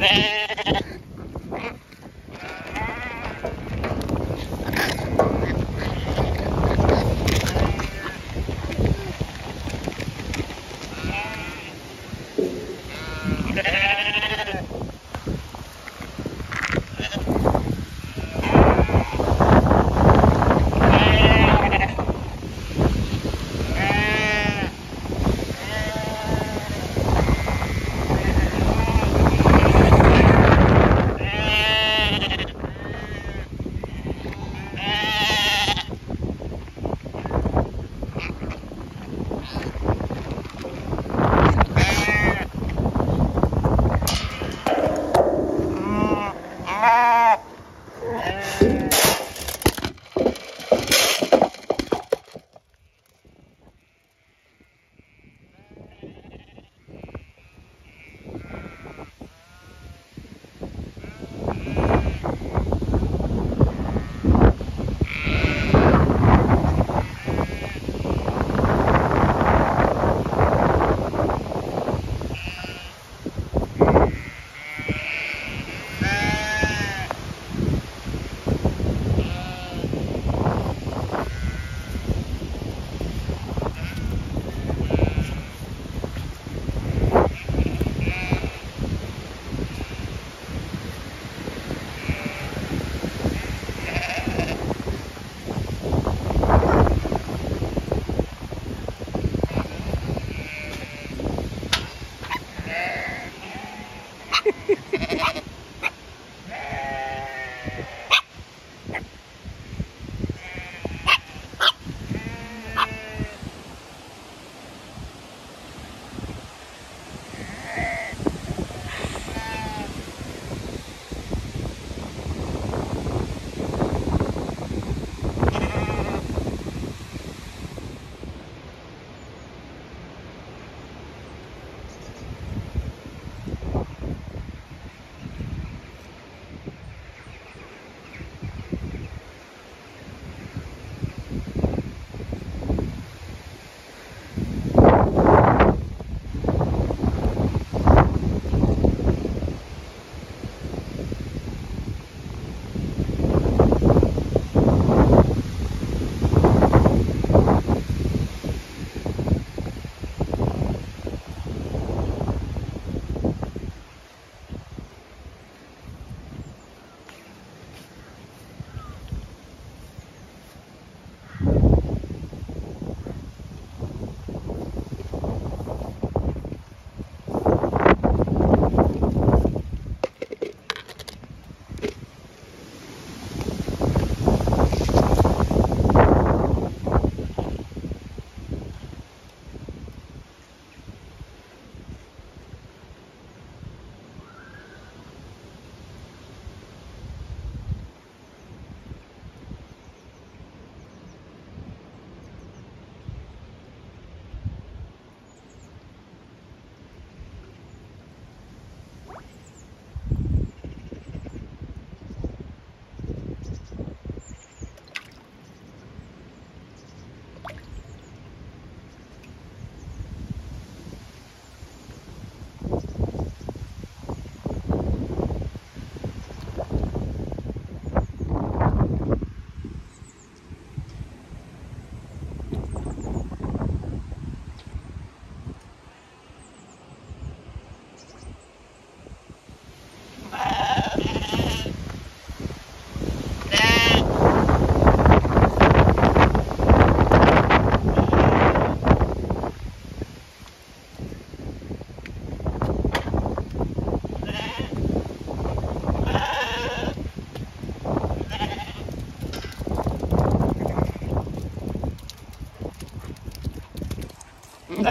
É.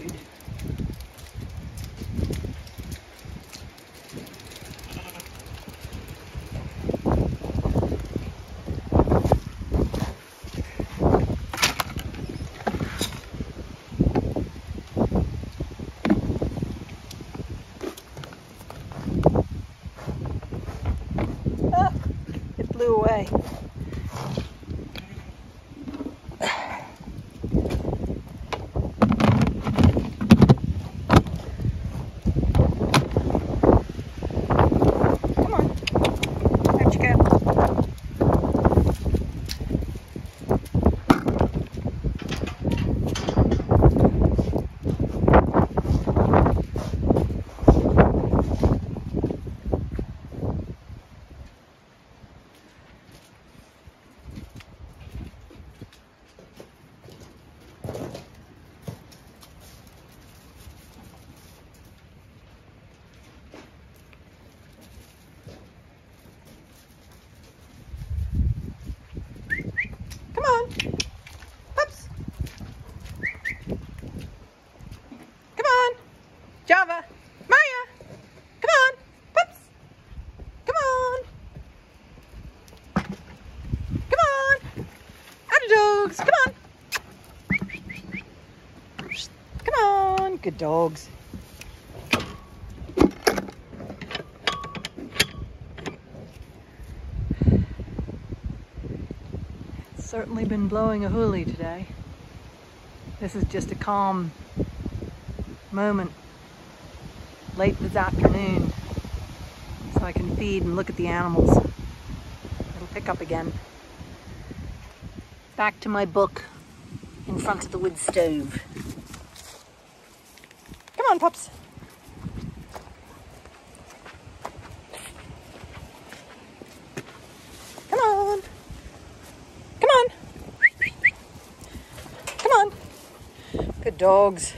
food. Ah, it blew away. Come on. Out you go. Come on. Pups. Come on. Java. Maya. Come on. Pups. Come on. Come on. Out of dogs. Come on. Come Dogs. It's certainly been blowing a hoolie today. This is just a calm moment late this afternoon so I can feed and look at the animals. It'll pick up again. Back to my book in front of the wood stove. Come on, pups. Come on. Come on. Come on. Good dogs.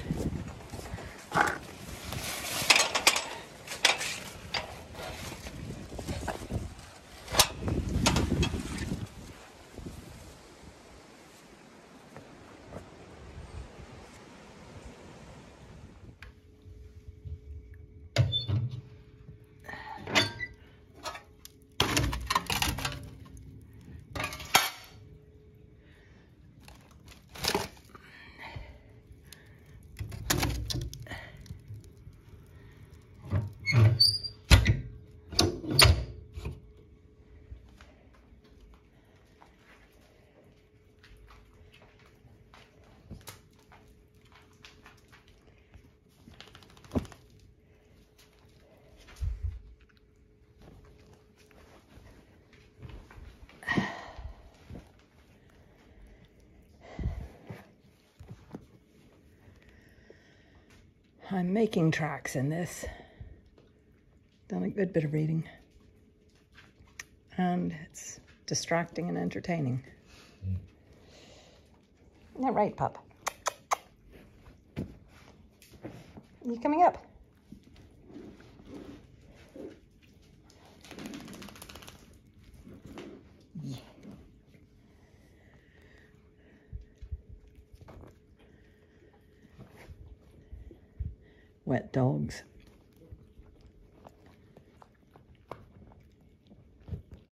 I'm making tracks in this. Done a good bit of reading. And it's distracting and entertaining. Isn't that right, pup? you coming up? Wet dogs.